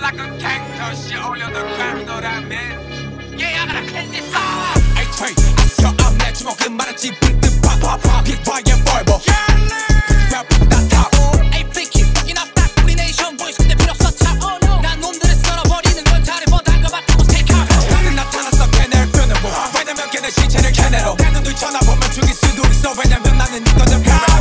Like a cactus, the know that man? Yeah, I gotta clean this up. Train, fucking up that 우리 근데 필요 없어 참 oh, no. 난 놈들을 썰어버리는 take 나는 나타났어 걔네 왜냐면 걔네 시체를 걔네로 내 눈을 쳐다보면 죽일 수도 있어 왜냐면 나는 이거는 paranoid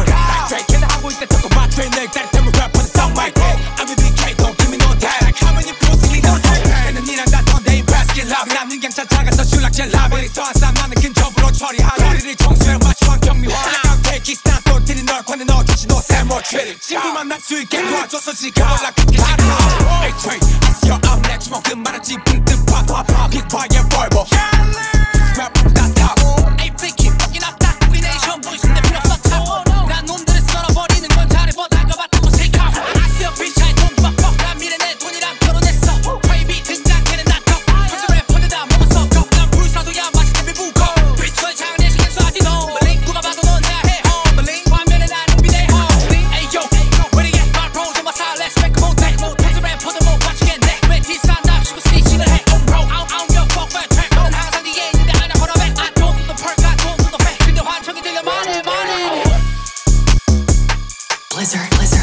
basket lobby 나는 경찰 작아서 슈락질 라벨이 서한쌈 나는 근접으로 처리한 거리를 청소해 맞춰한 경미화. taking stand 또 들이 널 관해 넣어주지 너 샘모 트리를 친구 만 날 수 있게 도와줘서 지금 올라 끝까지 가. Hey train I see your arm 내 주먹은 말았지 빅드 팝팝 빅파이어 벌버 blizzard, blizzard.